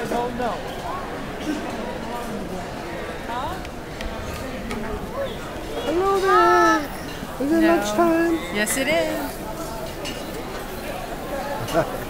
guys don't know. Hello there. Is it No. lunchtime? Yes, it is.